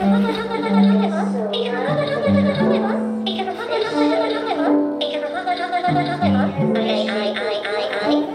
I, I, I.